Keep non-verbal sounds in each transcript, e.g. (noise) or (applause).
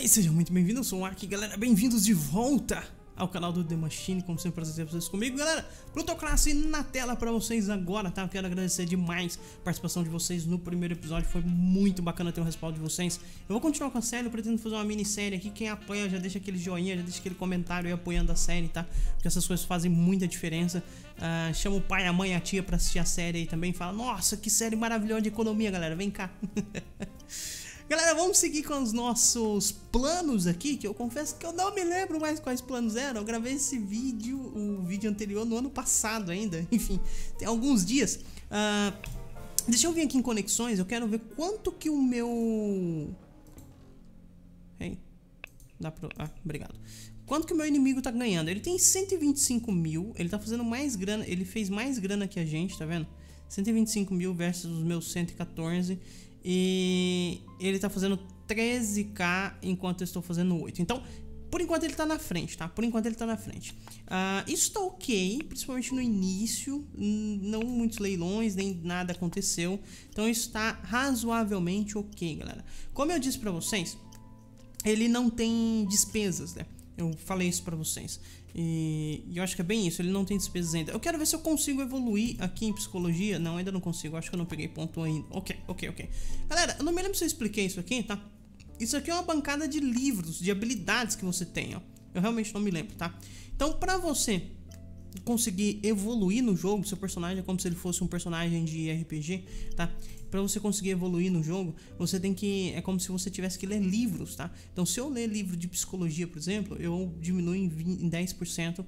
E sejam muito bem-vindos, eu sou o Ark, galera, bem-vindos de volta ao canal do The Machine, como sempre, prazer ter vocês comigo, galera, Plutoclasse na tela pra vocês agora, tá? Eu quero agradecer demais a participação de vocês no primeiro episódio, foi muito bacana ter o respaldo de vocês. Eu vou continuar com a série, eu pretendo fazer uma minissérie aqui, quem apoia já deixa aquele joinha, já deixa aquele comentário aí apoiando a série, tá? Porque essas coisas fazem muita diferença. Uh, chama o pai, a mãe, a tia pra assistir a série aí também, fala, nossa, que série maravilhosa de economia, galera, vem cá. (laughs) Galera, vamos seguir com os nossos planos aqui, que eu confesso que eu não me lembro mais quais planos eram. Eu gravei esse vídeo, o vídeo anterior, no ano passado ainda. (laughs) Enfim, tem alguns dias. Uh, deixa eu vir aqui em conexões, eu quero ver quanto que o meu... Hey, dá pro... Ah, obrigado. Quanto que o meu inimigo tá ganhando? Ele tem 125 mil, ele tá fazendo mais grana, ele fez mais grana que a gente, tá vendo? 125 mil versus os meus 114 e ele tá fazendo 13k enquanto eu estou fazendo 8. Então, por enquanto ele tá na frente, tá? Por enquanto ele tá na frente. Uh, isso tá ok, principalmente no início. Não muitos leilões, nem nada aconteceu. Então isso tá razoavelmente ok, galera. Como eu disse pra vocês, ele não tem despesas, né? Eu falei isso pra vocês. E, e, eu acho que é bem isso, ele não tem despesas ainda. Eu quero ver se eu consigo evoluir aqui em psicologia. Não, ainda não consigo, acho que eu não peguei ponto ainda. Ok, ok, ok. Galera, eu não me lembro se eu expliquei isso aqui, tá? Isso aqui é uma bancada de livros, de habilidades que você tem, ó. Eu realmente não me lembro, tá? Então, pra você conseguir evoluir no jogo, seu personagem é como se ele fosse um personagem de RPG, tá? Para você conseguir evoluir no jogo, você tem que é como se você tivesse que ler livros, tá? Então, se eu ler livro de psicologia, por exemplo, eu diminuo em, 20, em 10%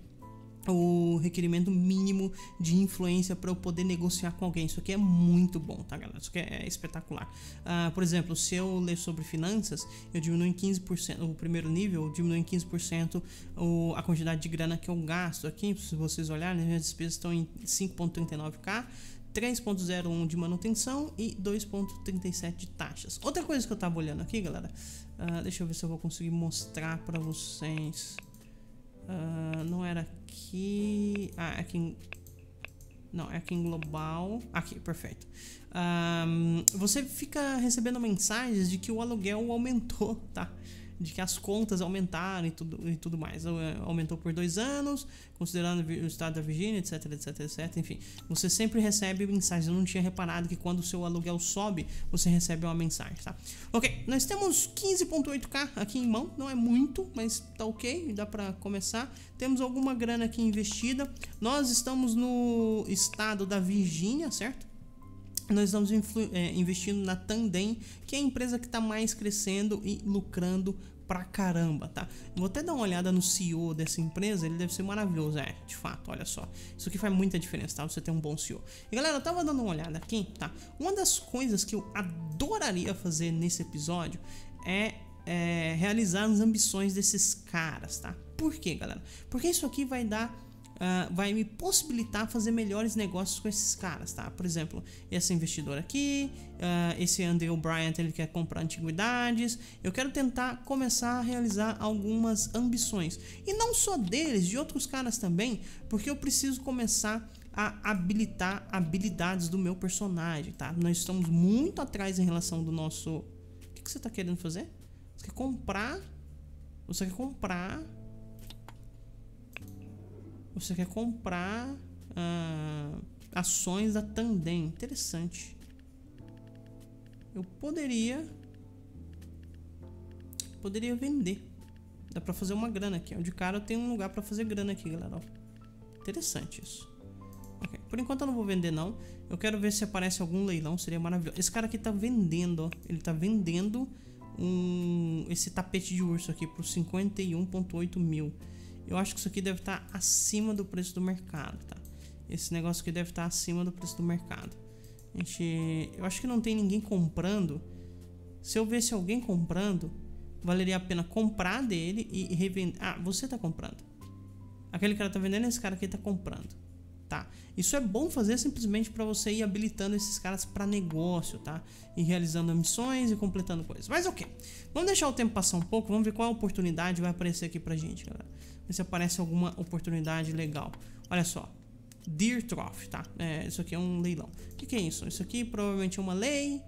o requerimento mínimo de influência para eu poder negociar com alguém. Isso aqui é muito bom, tá, galera? Isso aqui é espetacular. Uh, por exemplo, se eu ler sobre finanças, eu diminuo em 15%, o primeiro nível, eu diminuo em 15% o, a quantidade de grana que eu gasto aqui. Se vocês olharem, minhas despesas estão em 5,39k. 3.01 de manutenção e 2.37 de taxas. Outra coisa que eu tava olhando aqui, galera, uh, deixa eu ver se eu vou conseguir mostrar para vocês. Uh, não era aqui. Ah, é aqui. Não, é aqui em global. Aqui, perfeito. Um, você fica recebendo mensagens de que o aluguel aumentou, tá? De que as contas aumentaram e tudo, e tudo mais. Eh, aumentou por dois anos, considerando o estado da Virgínia, etc, etc, etc. Enfim, você sempre recebe mensagens. Eu não tinha reparado que quando o seu aluguel sobe, você recebe uma mensagem, tá? Ok, nós temos 15.8k aqui em mão, não é muito, mas tá ok, dá para começar. Temos alguma grana aqui investida. Nós estamos no estado da Virgínia, certo? Nós estamos é, investindo na Tandem, que é a empresa que está mais crescendo e lucrando pra caramba, tá? Vou até dar uma olhada no CEO dessa empresa, ele deve ser maravilhoso, é, de fato, olha só. Isso aqui faz muita diferença, tá? Você ter um bom CEO. E galera, eu tava dando uma olhada aqui, tá? Uma das coisas que eu adoraria fazer nesse episódio é, é realizar as ambições desses caras, tá? Por quê, galera? Porque isso aqui vai dar uh, vai me possibilitar fazer melhores negócios com esses caras, tá? Por exemplo, esse investidor aqui, uh, esse Andy O'Brien, ele quer comprar antiguidades. Eu quero tentar começar a realizar algumas ambições. E não só deles, de outros caras também, porque eu preciso começar a habilitar habilidades do meu personagem, tá? Nós estamos muito atrás em relação do nosso... O que, que você está querendo fazer? Você quer comprar... Você quer comprar você quer comprar uh, ações da Tandem. Interessante. Eu poderia poderia vender. Dá pra fazer uma grana aqui. De cara eu tenho um lugar pra fazer grana aqui, galera. Interessante isso. Okay. Por enquanto eu não vou vender não. Eu quero ver se aparece algum leilão. Seria maravilhoso. Esse cara aqui tá vendendo, ó. Ele tá vendendo um, esse tapete de urso aqui por 51.8 mil. Eu acho que isso aqui deve estar acima do preço do mercado, tá? Esse negócio aqui deve estar acima do preço do mercado. A gente, eu acho que não tem ninguém comprando. Se eu ver alguém comprando, valeria a pena comprar dele e revender. Ah, você tá comprando. Aquele cara tá vendendo, esse cara aqui tá comprando. Tá? Isso é bom fazer simplesmente para você ir habilitando esses caras para negócio, tá? E realizando missões e completando coisas. Mas ok. Vamos deixar o tempo passar um pouco, vamos ver qual oportunidade vai aparecer aqui pra gente, galera ver se aparece alguma oportunidade legal. Olha só, Deer Trophy, tá? É, isso aqui é um leilão. O que, que, é isso? Isso aqui provavelmente é uma lei,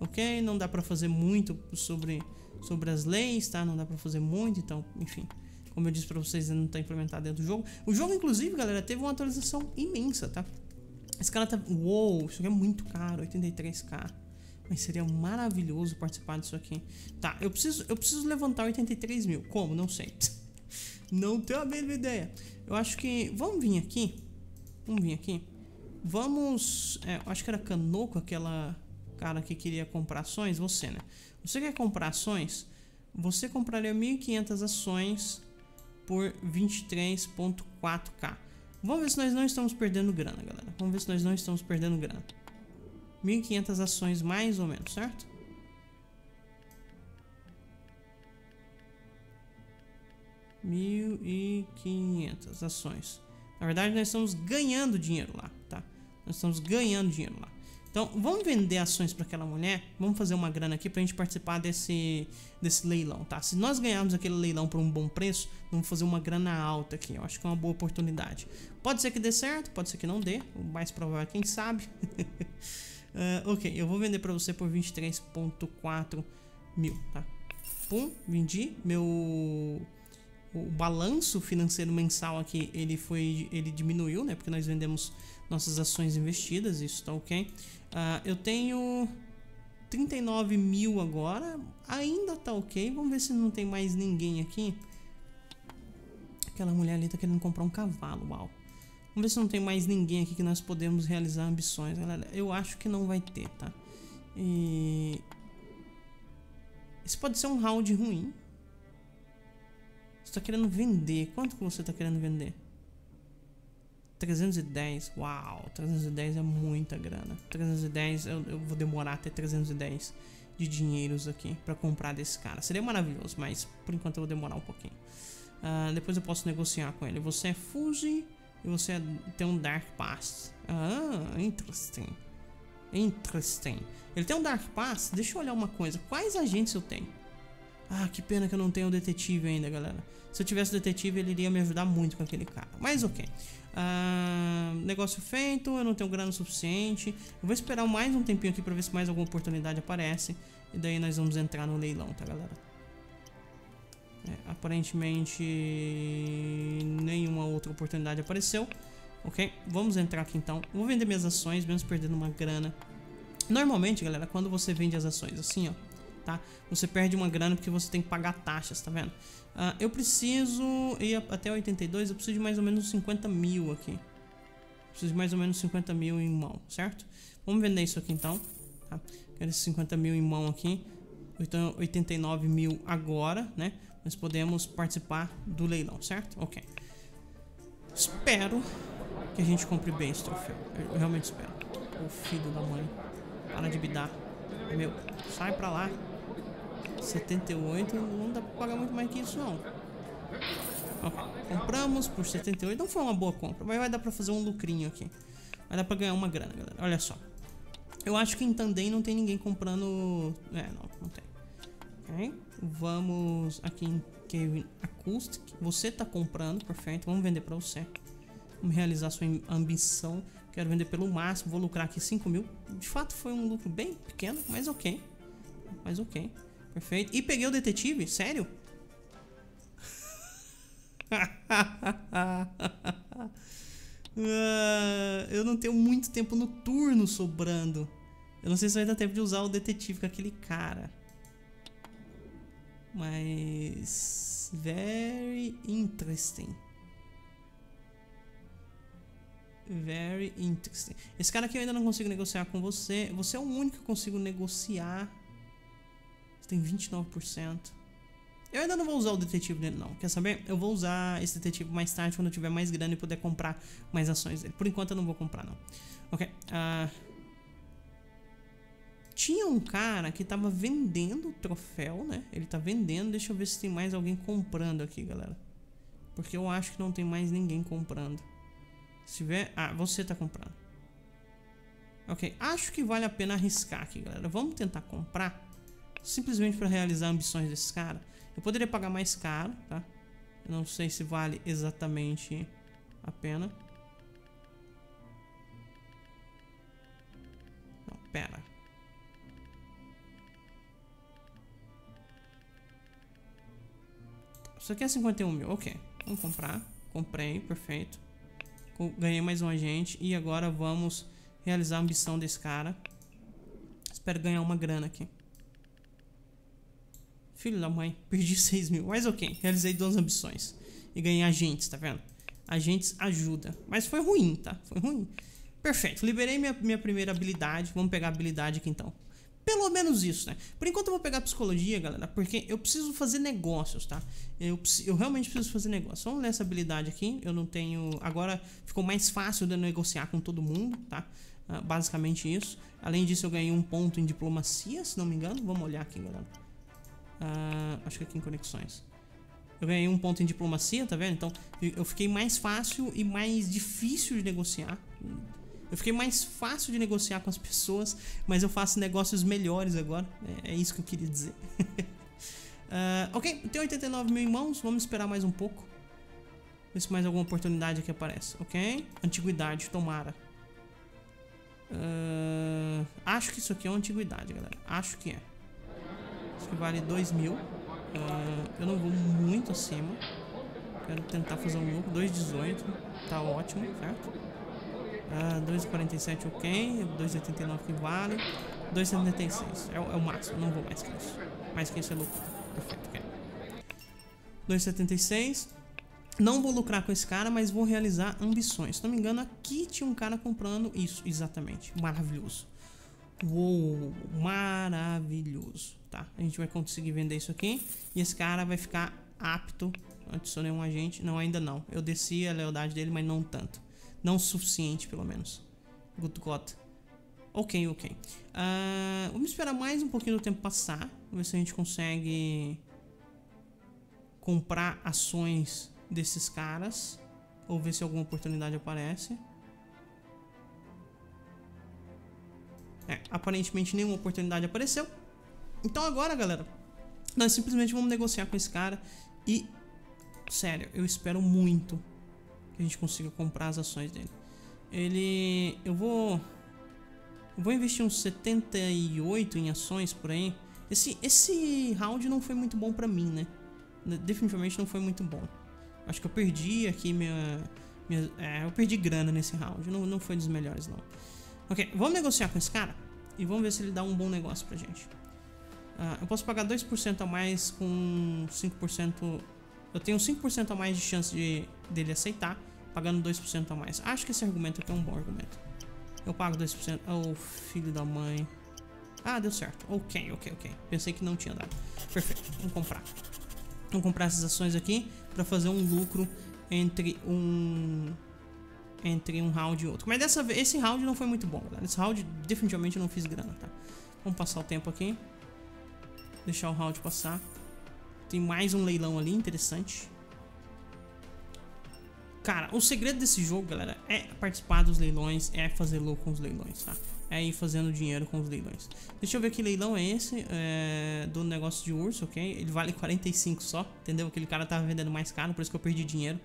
ok? Não dá pra fazer muito sobre, sobre as leis, tá? Não dá pra fazer muito, então, enfim. Como eu disse pra vocês, ainda não tá implementado dentro do jogo. O jogo, inclusive, galera, teve uma atualização imensa, tá? Esse cara tá... Uou, isso aqui é muito caro, 83k. Mas seria maravilhoso participar disso aqui. Tá, eu preciso, eu preciso levantar 83 mil. Como? Não sei. (laughs) Não tenho a mesma ideia. Eu acho que... Vamos vir aqui. Vamos vir aqui. Vamos... É, acho que era Canoco, aquela cara que queria comprar ações. Você, né? Você quer comprar ações? Você compraria 1.500 ações por 23.4k. Vamos ver se nós não estamos perdendo grana, galera. Vamos ver se nós não estamos perdendo grana. 1.500 ações mais ou menos, certo? Mil e quinhentas ações. Na verdade, nós estamos ganhando dinheiro lá, tá? Nós estamos ganhando dinheiro lá. Então, vamos vender ações para aquela mulher. Vamos fazer uma grana aqui para a gente participar desse, desse leilão, tá? Se nós ganharmos aquele leilão por um bom preço, vamos fazer uma grana alta aqui. Eu acho que é uma boa oportunidade. Pode ser que dê certo, pode ser que não dê. O mais provável é quem sabe. uh, (laughs) ok, eu vou vender para você por 23.4 mil, tá? Pum, vendi. Meu o balanço financeiro mensal aqui ele foi ele diminuiu né porque nós vendemos nossas ações investidas isso tá ok Uh, eu tenho 39 mil agora. Ainda tá ok. Vamos ver se não tem mais ninguém aqui. Aquela mulher ali tá querendo comprar um cavalo. Uau. Vamos ver se não tem mais ninguém aqui que nós podemos realizar ambições, galera. Eu acho que não vai ter, tá? E... Esse pode ser um round ruim. Você tá querendo vender. Quanto que você tá querendo vender? 310, uau, 310 é muita grana. 310, eu, eu vou demorar até 310 de dinheiros aqui para comprar desse cara. Seria maravilhoso, mas por enquanto eu vou demorar um pouquinho. Uh, depois eu posso negociar com ele. Você é Fuji e você é, tem um Dark Pass. Ah, interesting. Interesting. Ele tem um Dark Pass? Deixa eu olhar uma coisa. Quais agentes eu tenho? Ah, que pena que eu não tenho o detetive ainda, galera. Se eu tivesse o detetive, ele iria me ajudar muito com aquele cara. Mas ok. Ah, negócio feito, eu não tenho grana suficiente. Eu vou esperar mais um tempinho aqui pra ver se mais alguma oportunidade aparece. E daí nós vamos entrar no leilão, tá galera? É, aparentemente nenhuma outra oportunidade apareceu. Ok, vamos entrar aqui então. Vou vender minhas ações, mesmo perdendo uma grana. Normalmente, galera, quando você vende as ações assim, ó, tá? Você perde uma grana porque você tem que pagar taxas, tá vendo? Uh, eu preciso ir até 82, eu preciso de mais ou menos 50 mil aqui. Preciso de mais ou menos 50 mil em mão, certo? Vamos vender isso aqui então. Tá? Quero esses 50 mil em mão aqui. Então 89 mil agora, né? Nós podemos participar do leilão, certo? Ok. Espero que a gente compre bem esse troféu. Eu, realmente espero. O filho da mãe. Para de bidar. Meu, sai pra lá. 78, não dá pra pagar muito mais que isso não. compramos por 78, não foi uma boa compra, mas vai dar pra fazer um lucrinho aqui. Vai dar pra ganhar uma grana, galera. Olha só. Eu acho que em Tandem não tem ninguém comprando... É, não, não tem. Ok? Vamos aqui em Kevin Acoustic. Você tá comprando, perfeito. Vamos vender pra você. Vamos realizar sua ambição. Quero vender pelo máximo, vou lucrar aqui 5 mil. De fato foi um lucro bem pequeno, mas ok. Mas ok. Perfeito. E peguei o detetive? Sério? uh, eu não tenho muito tempo no turno sobrando. Eu não sei se vai dar tempo de usar o detetive com aquele cara. Mas... Very interesting. Very interesting. Esse cara aqui eu ainda não consigo negociar com você. Você é o único que eu consigo negociar tem 29%. Eu ainda não vou usar o detetive dele, não. Quer saber? Eu vou usar esse detetive mais tarde, quando eu tiver mais grana e puder comprar mais ações dele. Por enquanto eu não vou comprar, não. Ok. Uh... Tinha um cara que tava vendendo o troféu, né? Ele tá vendendo. Deixa eu ver se tem mais alguém comprando aqui, galera. Porque eu acho que não tem mais ninguém comprando. Se tiver... Ah, você tá comprando. Ok. Acho que vale a pena arriscar aqui, galera. Vamos tentar comprar simplesmente para realizar ambições desse cara. Eu poderia pagar mais caro, tá? Eu não sei se vale exatamente a pena. Não, pera. Isso aqui é 51 mil, ok. Vamos comprar. Comprei, perfeito. Ganhei mais um agente. E agora vamos realizar a ambição desse cara. Espero ganhar uma grana aqui. Filho da mãe, perdi 6 mil. Mas ok, realizei duas ambições. E ganhei agentes, tá vendo? Agentes ajuda. Mas foi ruim, tá? Foi ruim. Perfeito, liberei minha, minha primeira habilidade. Vamos pegar a habilidade aqui então. Pelo menos isso, né? Por enquanto eu vou pegar psicologia, galera, porque eu preciso fazer negócios, tá? Eu, eu realmente preciso fazer negócios. Vamos nessa habilidade aqui. Eu não tenho. Agora ficou mais fácil de negociar com todo mundo, tá? Uh, basicamente isso. Além disso, eu ganhei um ponto em diplomacia, se não me engano. Vamos olhar aqui, galera. Uh, acho que aqui em conexões. Eu ganhei um ponto em diplomacia, tá vendo? Então eu fiquei mais fácil e mais difícil de negociar. Eu fiquei mais fácil de negociar com as pessoas, mas eu faço negócios melhores agora. É, é isso que eu queria dizer. uh, (laughs) ok, tem 89 mil em mãos, vamos esperar mais um pouco. Ver se mais alguma oportunidade aqui aparece, ok? Antiguidade, tomara. Uh, acho que isso aqui é uma antiguidade, galera. Acho que é. Isso que vale 2 mil. Uh, eu não vou muito acima. Quero tentar fazer um lucro. 2,18. Tá ótimo, certo? Ah, 2,47 ok. 2,89 que vale. 2,76 é, é, o máximo. Não vou mais que isso. Mais que isso é lucro. Perfeito, ok. 2,76. Não vou lucrar com esse cara, mas vou realizar ambições. Se não me engano, aqui tinha um cara comprando isso. Exatamente. Maravilhoso. Uou, maravilhoso. Tá, a gente vai conseguir vender isso aqui. E esse cara vai ficar apto. Adicionei um agente. Não, ainda não. Eu desci a lealdade dele, mas não tanto. Não o suficiente, pelo menos. Good God. Ok, ok. Uh, vamos esperar mais um pouquinho do tempo passar. Ver se a gente consegue comprar ações desses caras. Ou ver se alguma oportunidade aparece. É, aparentemente nenhuma oportunidade apareceu. Então agora, galera, nós simplesmente vamos negociar com esse cara e sério, eu espero muito que a gente consiga comprar as ações dele. Ele. Eu vou. Eu vou investir uns 78 em ações por aí. Esse, esse round não foi muito bom pra mim, né? Definitivamente não foi muito bom. Acho que eu perdi aqui minha. minha é, eu perdi grana nesse round. Não, não foi dos melhores, não. Ok, vamos negociar com esse cara e vamos ver se ele dá um bom negócio pra gente. Uh, eu posso pagar 2% a mais com 5% eu tenho 5% a mais de chance de, dele aceitar, pagando 2% a mais. Acho que esse argumento aqui é um bom argumento. Eu pago 2%. Oh, filho da mãe. Ah, deu certo. Ok, ok, ok. Pensei que não tinha dado. Perfeito. Vamos comprar. Vamos comprar essas ações aqui para fazer um lucro entre um entre um round e outro. Mas dessa vez, esse round não foi muito bom, galera. Esse round definitivamente eu não fiz grana, tá? Vamos passar o tempo aqui. Deixar o round passar. Tem mais um leilão ali, interessante. Cara, o segredo desse jogo, galera, é participar dos leilões, é fazer louco com os leilões, tá? É ir fazendo dinheiro com os leilões. Deixa eu ver que leilão é esse é, do negócio de urso, ok? Ele vale 45 só, entendeu? Aquele cara tava vendendo mais caro, por isso que eu perdi dinheiro.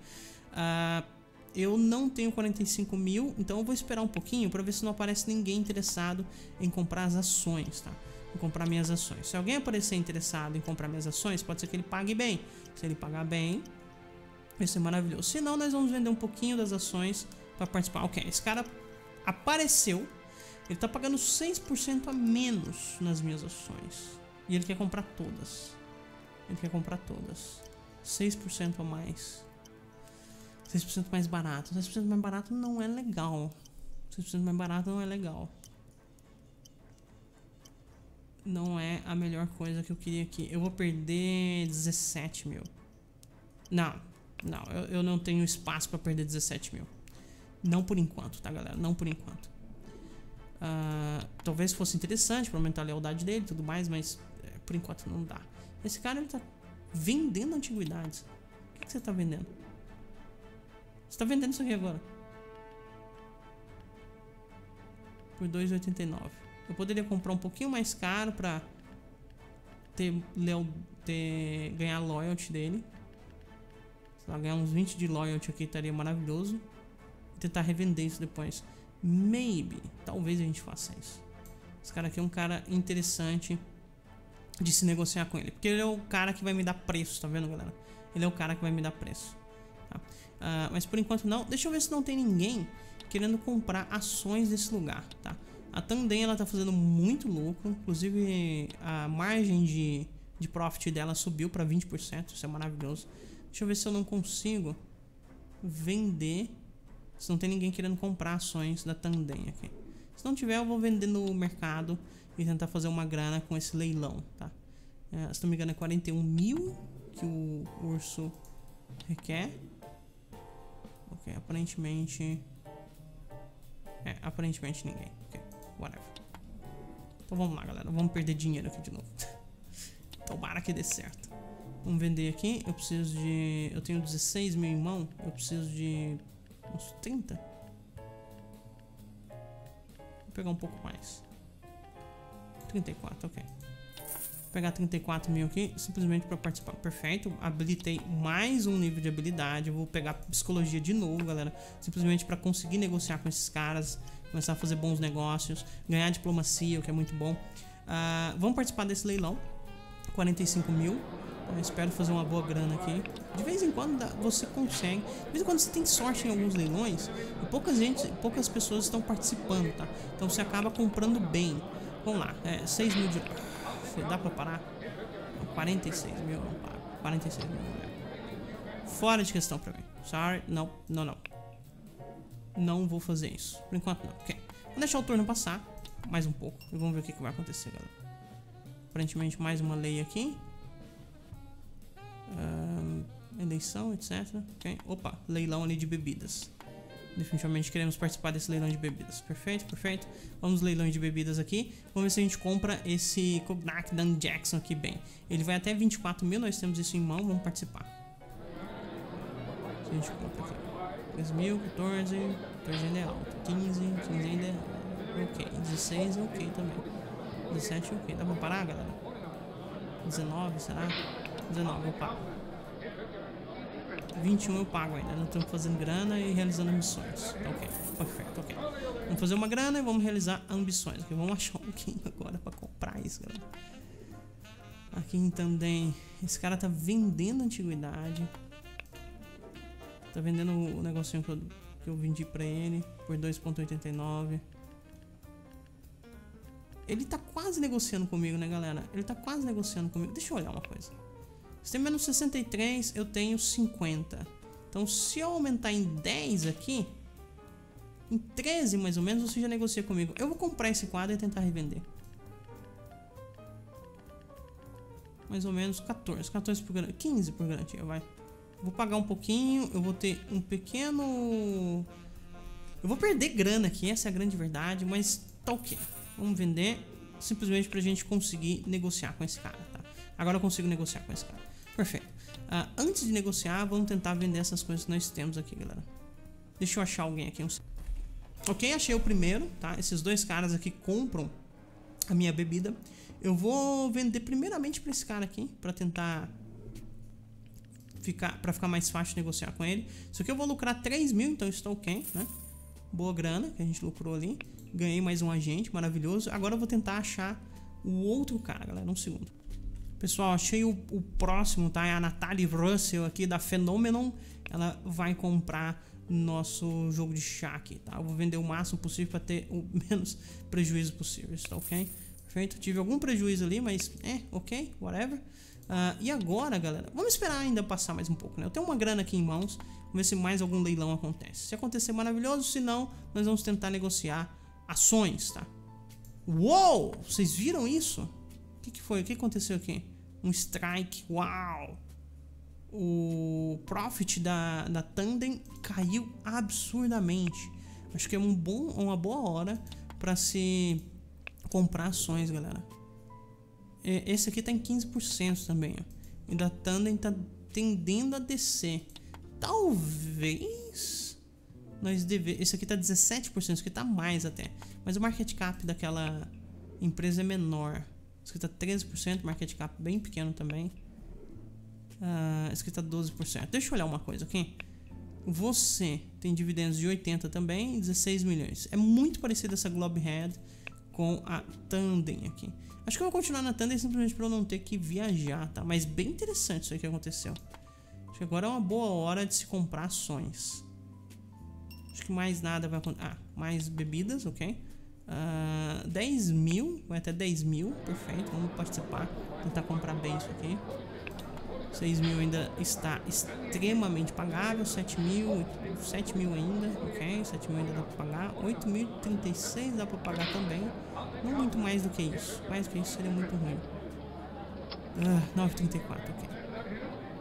Uh, eu não tenho 45 mil, então eu vou esperar um pouquinho para ver se não aparece ninguém interessado em comprar as ações, tá? em comprar minhas ações. Se alguém aparecer interessado em comprar minhas ações, pode ser que ele pague bem. Se ele pagar bem, vai ser maravilhoso. Se não, nós vamos vender um pouquinho das ações para participar. Ok, esse cara apareceu. Ele está pagando 6% a menos nas minhas ações. E ele quer comprar todas. Ele quer comprar todas. 6% a mais. 6% mais barato. 6% mais barato não é legal. 6% mais barato não é legal não é a melhor coisa que eu queria aqui. Eu vou perder 17 mil. Não, não, eu, eu não tenho espaço para perder 17 mil. Não por enquanto, tá, galera? Não por enquanto. Uh, talvez fosse interessante para aumentar a lealdade dele e tudo mais, mas é, por enquanto não dá. Esse cara ele tá vendendo antiguidades. O que, que você tá vendendo? Você tá vendendo isso aqui agora? Por 2,89. Eu poderia comprar um pouquinho mais caro pra ter, ter ganhar loyalty dele. Se lá, ganhar uns 20 de loyalty aqui estaria maravilhoso. Tentar revender isso depois. Maybe. Talvez a gente faça isso. Esse cara aqui é um cara interessante de se negociar com ele. Porque ele é o cara que vai me dar preço, tá vendo, galera? ele é o cara que vai me dar preço. Tá? Uh, mas por enquanto não. Deixa eu ver se não tem ninguém querendo comprar ações desse lugar, tá? A Tandem ela tá fazendo muito lucro, inclusive a margem de, de profit dela subiu para 20%, isso é maravilhoso. Deixa eu ver se eu não consigo vender, se não tem ninguém querendo comprar ações da Tandem aqui. Se não tiver, eu vou vender no mercado e tentar fazer uma grana com esse leilão, tá? É, se não me engano é 41 mil que o urso requer. Aparentemente... É, aparentemente ninguém. Ok, whatever. Então vamos lá, galera. Vamos perder dinheiro aqui de novo. (laughs) Tomara que dê certo. Vamos vender aqui. Eu preciso de... Eu tenho 16 mil em mão. Eu preciso de... Uns 30? Vou pegar um pouco mais. 34, ok pegar 34 mil aqui, simplesmente para participar. Perfeito. Habilitei mais um nível de habilidade. Eu vou pegar psicologia de novo, galera. Simplesmente para conseguir negociar com esses caras, começar a fazer bons negócios, ganhar diplomacia, o que é muito bom. Uh, vamos participar desse leilão. 45 mil. Eu espero fazer uma boa grana aqui. De vez em quando você consegue. De vez em quando você tem sorte em alguns leilões. E gente, poucas pessoas estão participando, tá? Então você acaba comprando bem. Vamos lá, é 6 mil de dá pra parar? 46 mil, não pago. 46 mil, não Fora de questão pra mim. Sorry, não, não, não. Não vou fazer isso. Por enquanto não. Ok. Vou deixar o turno passar. Mais um pouco. E vamos ver o que, que vai acontecer, galera. Aparentemente mais uma lei aqui. Um, eleição, etc. Ok. Opa, leilão ali de bebidas. Definitivamente queremos participar desse leilão de bebidas. Perfeito, perfeito. Vamos leilão de bebidas aqui. Vamos ver se a gente compra esse Cognac Dan Jackson aqui bem. Ele vai até 24 mil, nós temos isso em mão, vamos participar. Se a gente compra aqui. 3 mil, 14, 14 ainda é alto. 15, 15 ainda é ok. 16 é ok também. 17 é ok. Dá pra parar, galera? 19, será? 19, opa. 21 eu pago ainda. Não estamos fazendo grana e realizando missões. Ok, perfeito, ok. Vamos fazer uma grana e vamos realizar ambições. Okay, vamos achar pouquinho agora para comprar isso, galera. Aqui também. Esse cara tá vendendo antiguidade. Tá vendendo o negocinho que eu, que eu vendi pra ele por 2.89. Ele tá quase negociando comigo, né, galera? Ele tá quase negociando comigo. Deixa eu olhar uma coisa. Se tem menos 63, eu tenho 50. Então, se eu aumentar em 10 aqui, em 13 mais ou menos, você já negocia comigo. Eu vou comprar esse quadro e tentar revender. Mais ou menos 14, 14 por garantia, 15 por garantia, vai. Vou pagar um pouquinho, eu vou ter um pequeno... Eu vou perder grana aqui, essa é a grande verdade, mas tá ok. Vamos vender simplesmente pra gente conseguir negociar com esse cara, tá? Agora eu consigo negociar com esse cara. Perfeito. Uh, antes de negociar, vamos tentar vender essas coisas que nós temos aqui, galera. Deixa eu achar alguém aqui. Ok, achei o primeiro, tá? Esses dois caras aqui compram a minha bebida. Eu vou vender primeiramente para esse cara aqui, para tentar ficar, para ficar mais fácil negociar com ele. Isso aqui eu vou lucrar 3 mil, então estou ok, né? Boa grana que a gente lucrou ali. Ganhei mais um agente, maravilhoso. Agora eu vou tentar achar o outro cara, galera. Um segundo. Pessoal, achei o, o, próximo, tá? É a Natalie Russell aqui da Phenomenon. Ela vai comprar nosso jogo de aqui, tá? Eu vou vender o máximo possível para ter o (laughs) menos prejuízo possível, tá ok? Perfeito? Tive algum prejuízo ali, mas é, ok, whatever. Uh, e agora, galera, vamos esperar ainda passar mais um pouco, né? Eu tenho uma grana aqui em mãos, vamos ver se mais algum leilão acontece. Se acontecer, maravilhoso, se não, nós vamos tentar negociar ações, tá? Uou! Vocês viram isso? Que, que foi? O que aconteceu aqui? Um strike. Uau! O profit da, da Tandem caiu absurdamente. Acho que é um bom, uma boa hora para se comprar ações, galera. Esse aqui tá em 15% também, ó. E da Tandem tá tendendo a descer. Talvez nós deve... Esse aqui tá 17%, esse aqui tá mais até. Mas o market cap daquela empresa é menor. Escrita 13%, market cap bem pequeno também. Uh, escrita 12%. Deixa eu olhar uma coisa aqui. Você tem dividendos de 80 também, 16 milhões. É muito parecido essa Globehead com a Tandem aqui. Acho que eu vou continuar na Tandem simplesmente para eu não ter que viajar, tá? Mas bem interessante isso aí que aconteceu. Acho que agora é uma boa hora de se comprar ações. Acho que mais nada vai acontecer. Ah, mais bebidas, ok. Uh, ah, 10 mil, vai até 10 mil, perfeito. Vamos participar, tentar comprar bem isso aqui. 6 mil ainda está extremamente pagável. 7 mil, 7 mil ainda, ok. 7 mil ainda dá pra pagar. 8.036 dá pra pagar também. Não muito mais do que isso. Mais do que isso seria muito ruim. Uh, ah, 9,34, ok.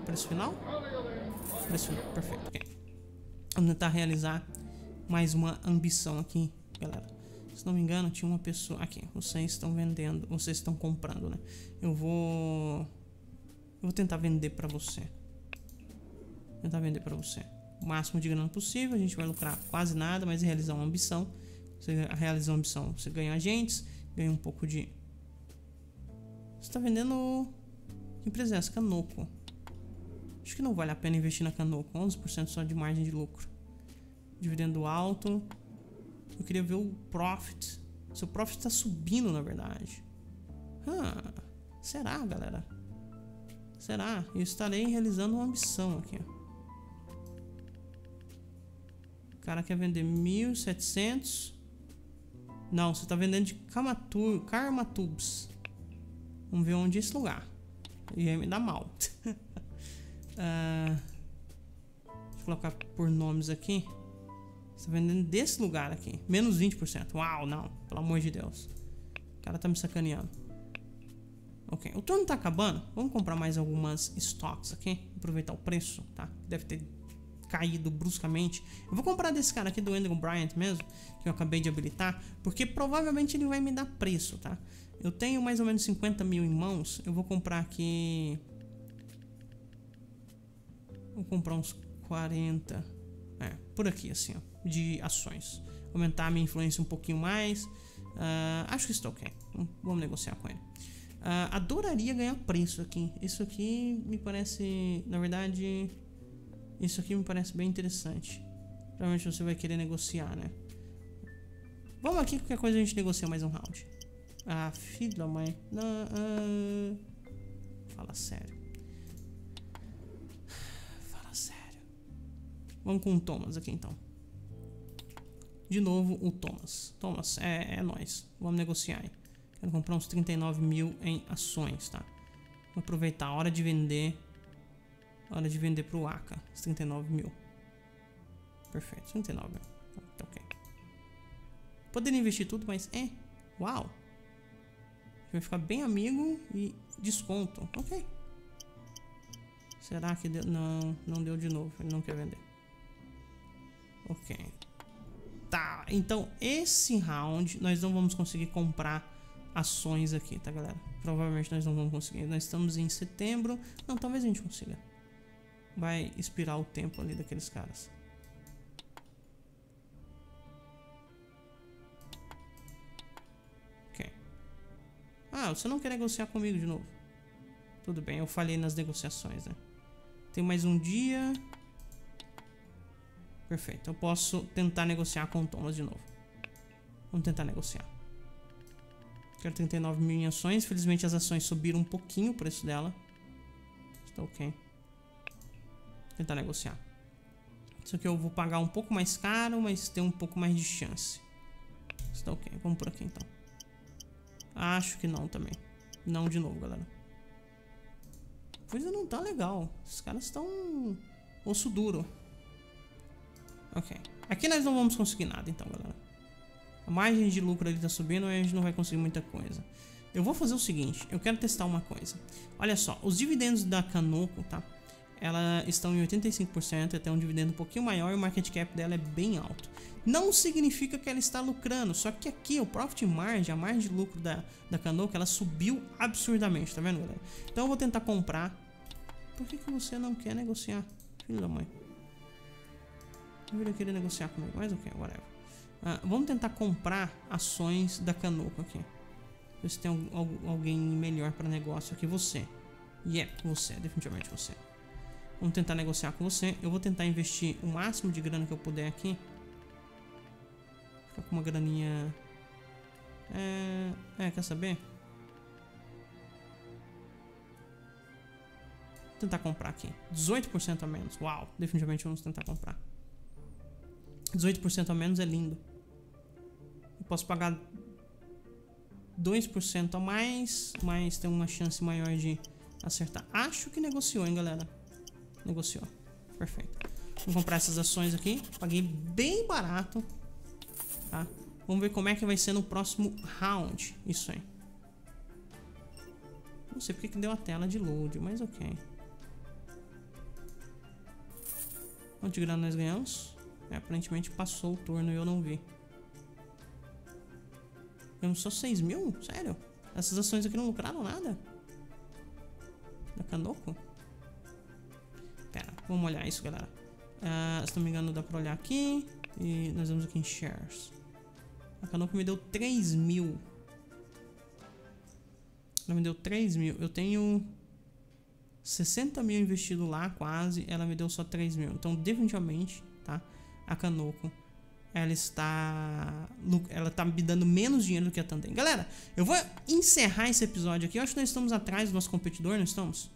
Preço final? Preço final, perfeito, ok. Vamos tentar realizar mais uma ambição aqui, galera. Se não me engano, tinha uma pessoa... Aqui, vocês estão vendendo, vocês estão comprando, né? Eu vou... Eu vou tentar vender pra você. Tentar vender pra você. O máximo de grana possível, a gente vai lucrar quase nada, mas realizar uma ambição. Você realiza uma ambição, você ganha agentes, ganha um pouco de... Você tá vendendo... Que empresa é essa? Canoco. Acho que não vale a pena investir na Canoco. 11% só de margem de lucro dividendo alto. Eu queria ver o profit. Seu profit está subindo, na verdade. Ah, será, galera? Será? Eu estarei realizando uma ambição aqui. O cara quer vender 1.700. Não, você está vendendo de Kamatu, Karmatubes. Vamos ver onde é esse lugar. E aí me dá mal. uh, (laughs) deixa eu colocar por nomes aqui. Você tá vendendo desse lugar aqui. Menos 20%. Uau, não. Pelo amor de Deus. O cara tá me sacaneando. Ok. O turno tá acabando. Vamos comprar mais algumas stocks aqui. Aproveitar o preço, tá? Deve ter caído bruscamente. Eu vou comprar desse cara aqui do Andrew Bryant mesmo. Que eu acabei de habilitar. Porque provavelmente ele vai me dar preço, tá? Eu tenho mais ou menos 50 mil em mãos. Eu vou comprar aqui... Vou comprar uns 40... É, por aqui assim, ó de ações. Aumentar minha influência um pouquinho mais. Uh, acho que estou ok. Vamos negociar com ele. Uh, adoraria ganhar preço aqui. Isso aqui me parece. Na verdade. Isso aqui me parece bem interessante. Provavelmente você vai querer negociar, né? Vamos aqui, qualquer coisa a gente negocia mais um round. Ah, filho da mãe. Não, uh... Fala sério. Fala sério. Vamos com o Thomas aqui então. De novo, o Thomas. Thomas, é, é nós. Vamos negociar aí. Quero comprar uns 39 mil em ações, tá? Vou aproveitar a hora de vender. Hora de vender pro Aka. Os 39 mil. Perfeito, 39 mil. Tá ok. Poderia investir tudo, mas é. Uau! Vai ficar bem amigo e desconto. Ok. Será que deu? Não, não deu de novo. Ele não quer vender. Ok. Tá, então esse round nós não vamos conseguir comprar ações aqui, tá galera? Provavelmente nós não vamos conseguir. Nós estamos em setembro. Não, talvez a gente consiga. Vai expirar o tempo ali daqueles caras. Ok. Ah, você não quer negociar comigo de novo. Tudo bem, eu falhei nas negociações, né? Tem mais um dia. Perfeito. Eu posso tentar negociar com o Thomas de novo. Vamos tentar negociar. Quero 39 mil em ações. Felizmente as ações subiram um pouquinho o preço dela. Está ok. Tentar negociar. Isso aqui eu vou pagar um pouco mais caro, mas tem um pouco mais de chance. Está ok. Vamos por aqui então. Acho que não também. Não de novo, galera. Coisa não tá legal. Os caras estão osso duro. Ok. Aqui nós não vamos conseguir nada então, galera. A margem de lucro ali tá subindo e a gente não vai conseguir muita coisa. Eu vou fazer o seguinte, eu quero testar uma coisa. Olha só, os dividendos da Canoco, tá? Ela estão em 85%, até um dividendo um pouquinho maior e o market cap dela é bem alto. Não significa que ela está lucrando, só que aqui o profit margin, a margem de lucro da, da Canoco, ela subiu absurdamente, tá vendo, galera? Então eu vou tentar comprar. Por que, que você não quer negociar? Filho da mãe. Deveria querer negociar comigo, mas ok, whatever. Uh, vamos tentar comprar ações da Canoco aqui. Ver se tem alguém melhor para negócio aqui. Você. Yeah, você, definitivamente você. Vamos tentar negociar com você. Eu vou tentar investir o máximo de grana que eu puder aqui. Ficar com uma graninha... É, é quer saber? tentar comprar aqui. 18% a menos. Uau, definitivamente vamos tentar comprar. 18% a menos é lindo. Eu posso pagar 2% a mais, mas tem uma chance maior de acertar. Acho que negociou, hein, galera? Negociou. Perfeito. Vou comprar essas ações aqui. Paguei bem barato. Tá? Vamos ver como é que vai ser no próximo round. Isso aí. Não sei porque que deu a tela de load, mas ok. Quanto de grana nós ganhamos? É, aparentemente passou o turno e eu não vi. Ganhamos só 6 mil? Sério? Essas ações aqui não lucraram nada? Da Kanoko? Pera, vamos olhar isso, galera. Uh, se não me engano, dá pra olhar aqui. E nós vamos aqui em Shares. A Kanoko me deu 3 mil. Ela me deu 3 mil. Eu tenho 60 mil investido lá, quase. Ela me deu só 3 mil. Então, definitivamente, tá? A Kanoko ela está ela tá me dando menos dinheiro do que a Tandem. Galera, eu vou encerrar esse episódio aqui. Eu acho que nós estamos atrás do nosso competidor, não estamos?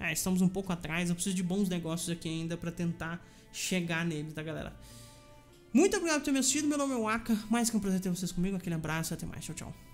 É, estamos um pouco atrás. Eu preciso de bons negócios aqui ainda para tentar chegar nele, tá, galera? Muito obrigado por ter me assistido. Meu nome é Waka. Mais que um prazer ter vocês comigo. Aquele abraço e até mais. Tchau, tchau.